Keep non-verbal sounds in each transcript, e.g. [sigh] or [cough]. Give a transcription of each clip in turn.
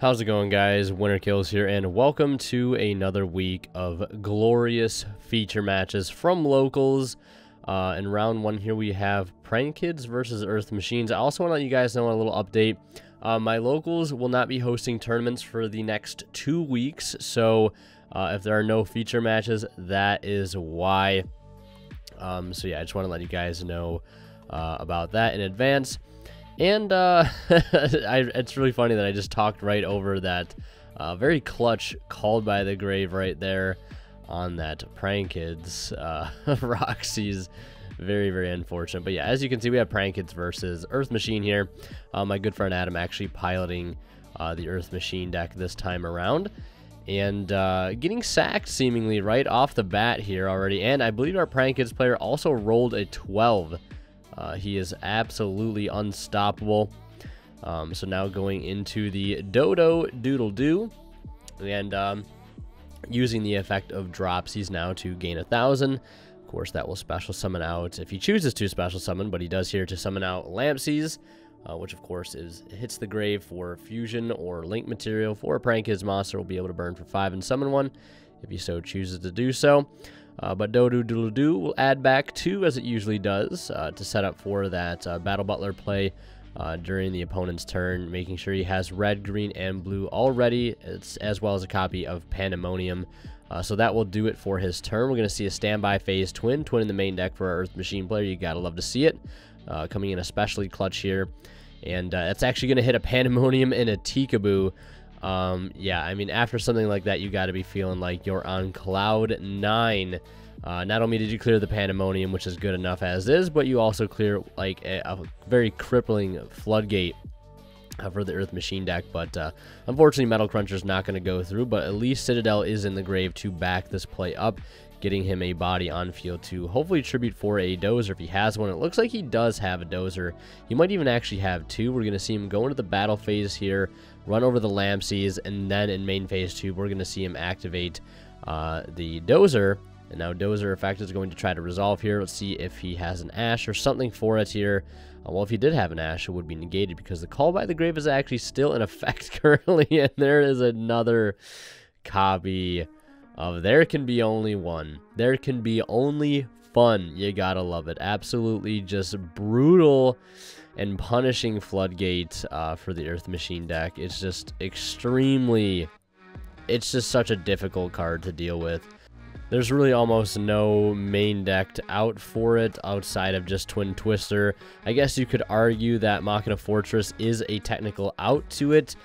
How's it going guys? Winter Killz here and welcome to another week of glorious feature matches from locals. Uh, in round one here we have Prank Kids versus Earth Machines. I also want to let you guys know a little update. Uh, my locals will not be hosting tournaments for the next two weeks, so uh, if there are no feature matches, that is why. Um, so yeah, I just want to let you guys know uh, about that in advance. And uh, [laughs] I, it's really funny that I just talked right over that uh, very clutch called by the grave right there on that Prank Kids uh, [laughs] Rocksies. Very, very unfortunate. But yeah, as you can see, we have Prank Kids versus Earth Machine here. Uh, my good friend Adam actually piloting uh, the Earth Machine deck this time around. And uh, getting sacked seemingly right off the bat here already. And I believe our Prank Kids player also rolled a 12 uh, he is absolutely unstoppable. Um, so now going into the Dodo Doodle Doo. And um, using the effect of drops, he's now to gain a thousand. Of course, that will special summon out if he chooses to special summon, but he does here to summon out Lampsies, uh, which of course is hits the grave for fusion or link material for a prank. His monster will be able to burn for five and summon one if he so chooses to do so. Uh, but Dodo Doodle Doo will add back two, as it usually does, uh, to set up for that uh, Battle Butler play uh, during the opponent's turn, making sure he has red, green, and blue already, it's, as well as a copy of Pandemonium. Uh, so that will do it for his turn. We're going to see a standby phase twin, twin in the main deck for our Earth Machine player. You got to love to see it. Uh, coming in especially clutch here. And it's actually going to hit a Pandemonium and a Tikaboo. Um, yeah, I mean, after something like that, you got to be feeling like you're on cloud nine. Uh, not only did you clear the pandemonium, which is good enough as is, but you also clear like a, a very crippling floodgate uh, for the Earth Machine deck. But uh, unfortunately, Metal Cruncher is not going to go through. But at least Citadel is in the grave to back this play up, getting him a body on field to hopefully tribute for a dozer if he has one. It looks like he does have a dozer. He might even actually have two. We're going to see him go into the battle phase here run over the Lampsies, and then in main phase 2, we're going to see him activate uh, the Dozer. And now Dozer effect is going to try to resolve here. Let's see if he has an Ash or something for it here. Uh, well, if he did have an Ash, it would be negated because the Call by the Grave is actually still in effect [laughs] currently, and there is another copy of There Can Be Only One. There Can Be Only Fun. You gotta love it. Absolutely just brutal and punishing Floodgate uh, for the Earth Machine deck. It's just extremely... It's just such a difficult card to deal with. There's really almost no main decked out for it outside of just Twin Twister. I guess you could argue that Machina Fortress is a technical out to it,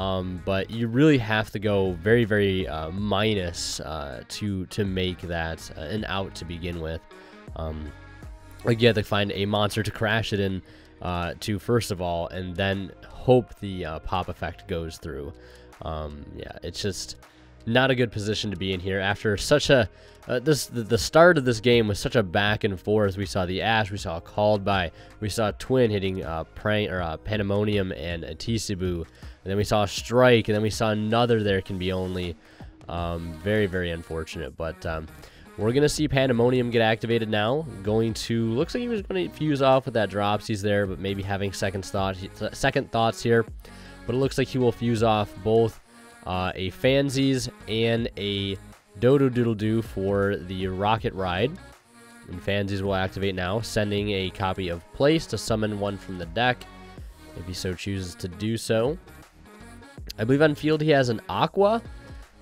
um, but you really have to go very, very uh, minus uh, to to make that uh, an out to begin with. Um, like you have to find a monster to crash it in uh, to first of all, and then hope the uh, pop effect goes through. Um, yeah, it's just not a good position to be in here after such a uh, this the, start of this game was such a back and forth. We saw the Ash, we saw called by, we saw Twin hitting uh, Prank or uh, Pandemonium and a Tisibu, and then we saw Strike, and then we saw another. There can be only. Um, very very unfortunate, but um, we're to see Pandemonium get activated now. Going to, looks like he was to fuse off with that drops. He's there, but maybe having second, thought, second thoughts here. But it looks like he will fuse off both uh, a Fansies, and a Dodo Doodle Doo for the Rocket Ride. And Fansies will activate now, sending a copy of Place to summon one from the deck, if he so chooses to do so. I believe on field he has an Aqua,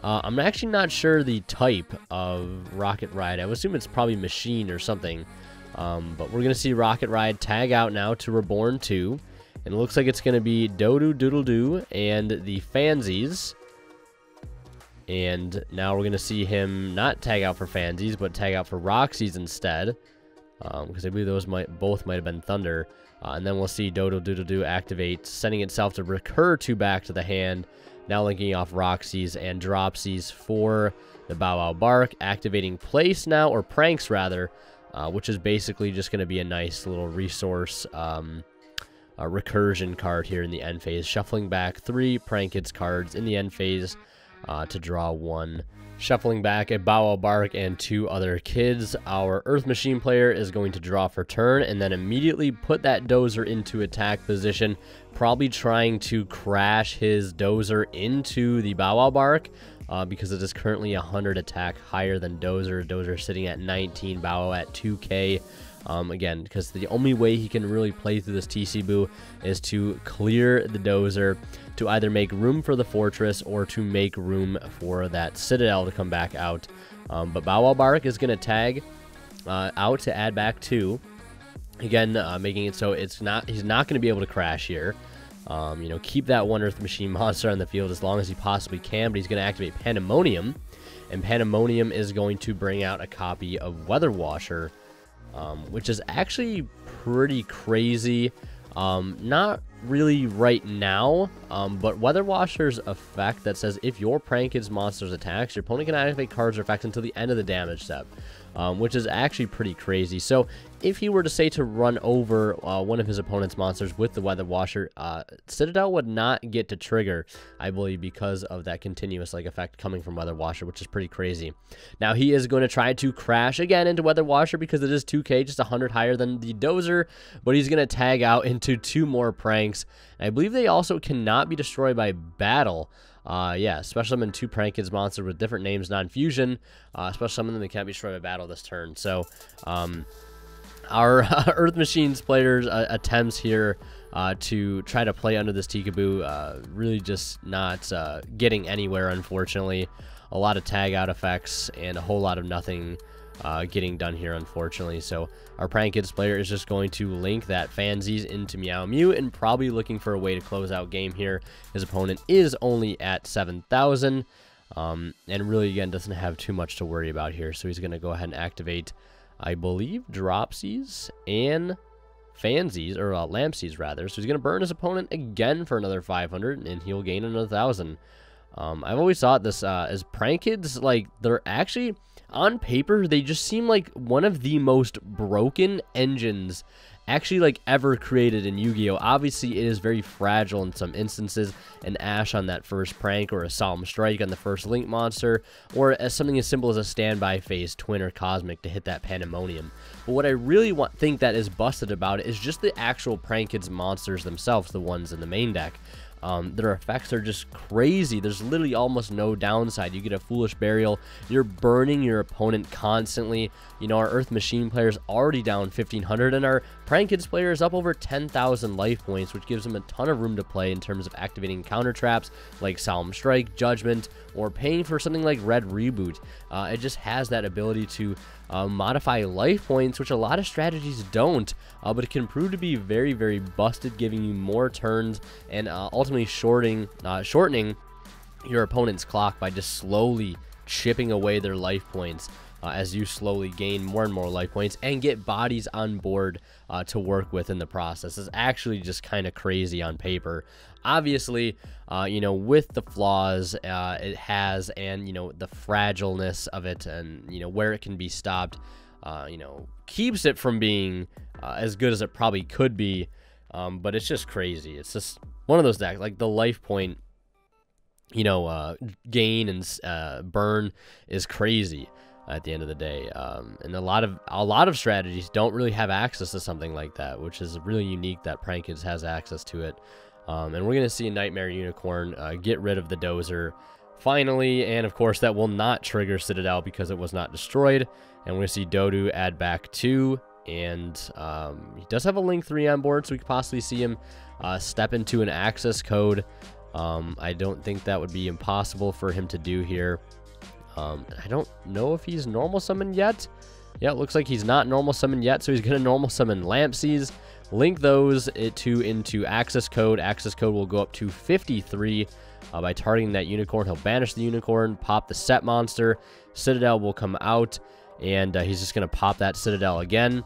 uh, I'm actually not sure the type of Rocket Ride. I would assume it's probably Machine or something. Um, but we're going to see Rocket Ride tag out now to Reborn 2. And it looks like it's going to be Dodo Doodle Doo and the Fansies. And now we're going to see him not tag out for Fansies, but tag out for Rocksies instead. Because um, I believe those might both might have been Thunder. Uh, and then we'll see Dodo Doodle Doo activate, sending itself to recur two back to the hand. Now linking off Rocksies and Dropsy's for the Bow Wow Bark. Activating Place now, or Pranks rather, uh, which is basically just going to be a nice little resource um, recursion card here in the end phase. Shuffling back three Prank Kids cards in the end phase. Uh, to draw one. Shuffling back a Bow Bark and two other kids, our Earth Machine player is going to draw for turn and then immediately put that Dozer into attack position, probably trying to crash his Dozer into the Bow Bark uh, because it is currently 100 attack higher than Dozer. Dozer sitting at 19, Bow at 2k. Um, again, because the only way he can really play through this TC Boo is to clear the Dozer to either make room for the Fortress or to make room for that Citadel to come back out. Um, but Bow Wow Bark is going to tag uh, out to add back two. Again, uh, making it so it's not he's not going to be able to crash here. Um, you know, keep that one Earth Machine [laughs] monster on the field as long as he possibly can, but he's going to activate Pandemonium, and Pandemonium is going to bring out a copy of Weather Washer, um, which is actually pretty crazy. Um, not really right now, um, but Weather Washer's effect that says if your Prank Kids monsters attacks, your opponent can activate cards or effects until the end of the damage step um, which is actually pretty crazy. So if he were to say to run over uh, one of his opponent's monsters with the Weather Washer, uh, Citadel would not get to trigger, I believe, because of that continuous like effect coming from Weather Washer, which is pretty crazy. Now he is going to try to crash again into Weather Washer because it is 2k, just 100 higher than the Dozer, but he's going to tag out into two more pranks. And I believe they also cannot be destroyed by battle. Uh, yeah, special summon two Prank Kids monsters with different names, non-fusion. Uh, special summon them, they can't be destroyed by battle this turn. So, um, our [laughs] Earth Machines players' uh, attempts here uh, to try to play under this Tikaboo uh, really just not uh, getting anywhere, unfortunately. A lot of tag out effects and a whole lot of nothing uh, getting done here, unfortunately. So our Prank Kids player is just going to link that Fansies into Meow Mew and probably looking for a way to close out game here. His opponent is only at 7,000 um, and really, again, doesn't have too much to worry about here. So he's going to go ahead and activate, I believe, Dropsies and Fansies, or uh, Lampsies, rather. So he's going to burn his opponent again for another 500, and he'll gain another 1,000. Um, I've always thought this uh, as prank kids, like, they're actually on paper, they just seem like one of the most broken engines actually like ever created in Yu-Gi-Oh! Obviously, it is very fragile in some instances. An Ash on that first prank, or a Solemn Strike on the first Link monster, or as something as simple as a standby phase, Twin or Cosmic to hit that Pandemonium. But what I really want think that is busted about it is just the actual Prank Kids monsters themselves, the ones in the main deck. Um, their effects are just crazy. There's literally almost no downside. You get a Foolish Burial. You're burning your opponent constantly. You know, our Earth Machine player is already down 1,500, and our Prank Kids player is up over 10,000 life points, which gives them a ton of room to play in terms of activating counter traps like Solemn Strike, Judgment, or paying for something like Red Reboot. Uh, it just has that ability to uh, modify life points, which a lot of strategies don't, uh, but it can prove to be very, very busted, giving you more turns and uh, ultimately shorting, uh, shortening your opponent's clock by just slowly chipping away their life points uh, as you slowly gain more and more life points and get bodies on board uh, to work with in the process. It's actually just kind of crazy on paper. Obviously, uh, you know, with the flaws uh, it has and, you know, the fragileness of it and, you know, where it can be stopped, uh, you know, keeps it from being uh, as good as it probably could be. Um, but it's just crazy. It's just one of those decks, like the life point you know, gain and burn is crazy at the end of the day. Um, and a lot of a lot of strategies don't really have access to something like that, which is really unique that Prank Kids has access to it. Um, and we're gonna see Nightmare Unicorn uh, get rid of the Dozer finally, and of course that will not trigger Citadel because it was not destroyed. And we're gonna see Dodu add back two, and um, he does have a Link 3 on board, so we could possibly see him uh, step into an access code. Um, I don't think that would be impossible for him to do here. Um, I don't know if he's normal summoned yet. Yeah, it looks like he's not normal summoned yet, so he's going to normal summon Lampsies. Link those to into access code. Access code will go up to 53 uh, by targeting that unicorn. He'll banish the unicorn, pop the set monster. Citadel will come out, and uh, he's just going to pop that Citadel again.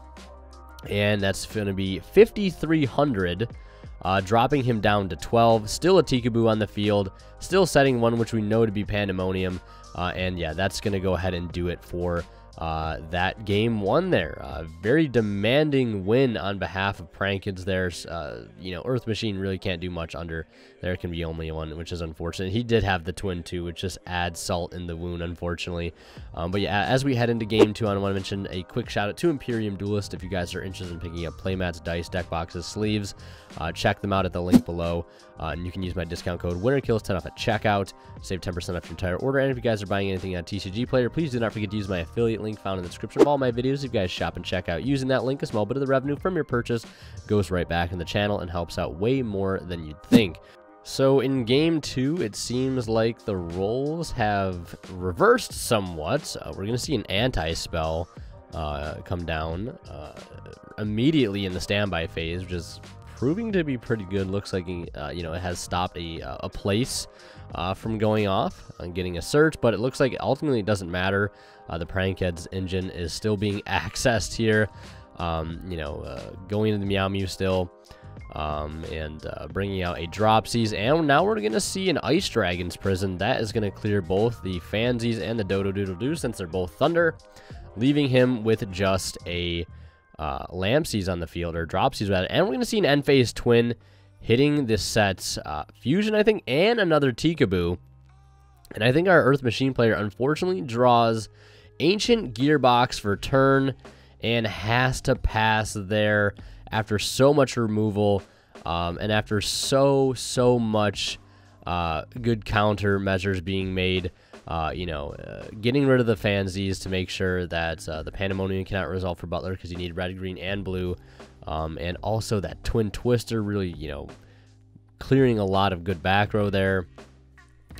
And that's going to be 5,300, uh, dropping him down to 12. Still a Tikaboo on the field. Still setting one which we know to be Pandemonium. Uh, and yeah, that's going to go ahead and do it for uh, that game one there. Uh, very demanding win on behalf of Prankids there. Uh, you know, Earth Machine really can't do much under. There can be only one, which is unfortunate. He did have the twin two, which just adds salt in the wound, unfortunately. Um, but yeah, as we head into game two, I want to mention a quick shout out to Imperium Duelist. If you guys are interested in picking up playmats, dice, deck boxes, sleeves, uh, check them out at the link below. Uh, and you can use my discount code WinterKills10 off at checkout. Save 10% off your entire order. And if you guys are buying anything on TCGplayer, please do not forget to use my affiliate link found in the description of all my videos. If you guys shop and check out using that link, a small bit of the revenue from your purchase goes right back in the channel and helps out way more than you'd think. So in game two, it seems like the roles have reversed somewhat. Uh, we're going to see an anti-spell uh, come down uh, immediately in the standby phase, which is proving to be pretty good. Looks like, uh, you know, it has stopped a, uh, a place uh, from going off and getting a search, but it looks like ultimately it doesn't matter. Uh, the Prankids engine is still being [laughs] accessed here. Um, you know, uh, going into the Meow Mew still. Um, and uh, bringing out a Dropsies. And now we're going to see an Ice Dragon's Prison. That is going to clear both the Fansies and the Dodo Doodle Doo since they're both Thunder, leaving him with just a uh, Lampsies on the field, or Dropsies rather. And we're going to see an End Phase Twin hitting this set's uh, Fusion, I think, and another Tikaboo. And I think our Earth Machine player unfortunately draws Ancient Gearbox for turn and has to pass there after so much removal um, and after so, so much uh, good counter measures being made. Uh, you know, uh, getting rid of the fansies to make sure that uh, the Pandemonium cannot resolve for Butler because you need red, green, and blue. Um, and also that Twin Twister really, you know, clearing a lot of good back row there.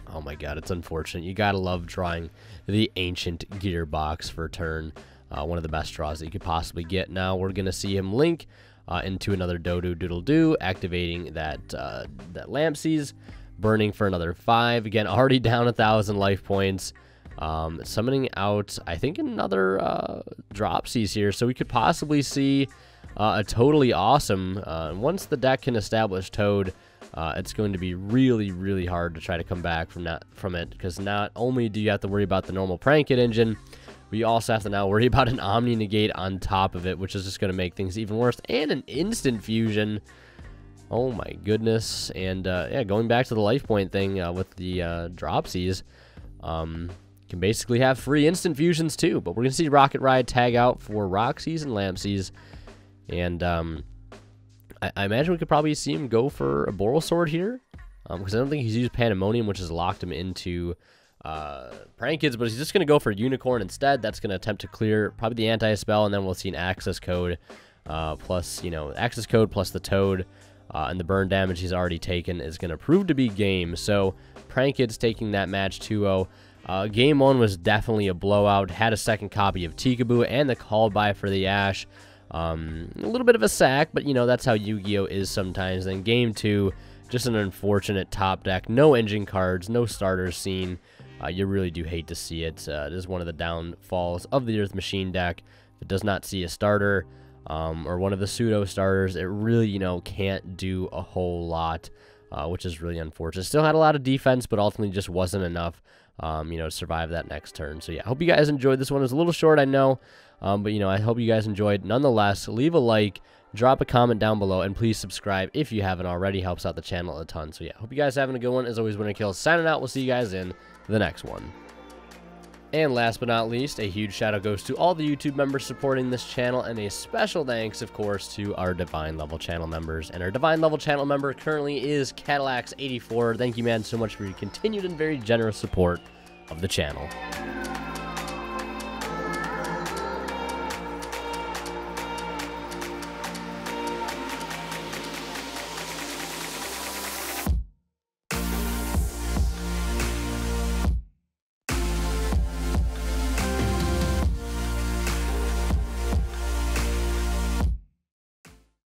Oh my god, it's unfortunate. You gotta love drawing the Ancient Gearbox for turn. Uh, one of the best draws that you could possibly get. Now we're gonna see him link uh, into another Dodo Doodle Doo, activating that uh, that Lampsies, burning for another five. Again, already [laughs] down a thousand life points. Um, summoning out, I think, another uh, Dropsies here, so we could possibly see uh, a Toadally Awesome. Uh, once the deck can establish Toad, uh, it's going to be really, really hard to try to come back from that from it because not only do you have to worry about the normal Prankids engine, we also have to now worry [laughs] about an Omni Negate on top of it, which is just going to make things even worse, and an Instant Fusion. Oh my goodness. And uh, yeah, going back to the life point thing uh, with the uh, Dropsies, um, can basically have free instant fusions too. But we're going to see Rocket Ride tag out for Rocksies and Lampsies. And um, I, I, imagine we could probably see him go for a Borrelsword here. Because um, I don't think he's used Pandemonium, which has locked him into uh, Prankids, but he's just going to go for Unicorn instead. That's going to attempt to clear probably the anti-spell, and then we'll see an access code uh, plus, you know, access code plus the Toad. Uh, and the burn damage he's already taken is going to prove to be game. So Prankids taking that match 2-0. Uh, game 1 was definitely a blowout. Had a second copy of Tikaboo and the call by for the Ash. Um, a little bit of a sack, but you know, that's how Yu-Gi-Oh! is sometimes. Then game 2, just an unfortunate top deck. No engine cards, no starters seen. Uh, you really do hate to see it. Uh, it is one of the downfalls of the Earth Machine deck. If it does not see a starter, um, or one of the pseudo starters, it really, you know, can't do a whole lot, uh, which is really unfortunate. Still had a lot of defense, but ultimately just wasn't enough, um, you know, to survive that next turn. So, yeah, I hope you guys enjoyed this one. It was a little short, I know, um, but, you know, I hope you guys enjoyed. Nonetheless, leave a like, drop a comment down below, and please subscribe if you haven't already. Helps out the channel a ton. So, yeah, hope you guys having a good one. As always, Winter Killz signing out. We'll see you guys in the next one. And last but not least, a huge shout out goes to all the YouTube members supporting this channel, and a special thanks, of course, to our Divine Level channel members. And our Divine Level channel member currently is Cadillacs84. Thank you, man, so much for your continued and very generous support of the channel.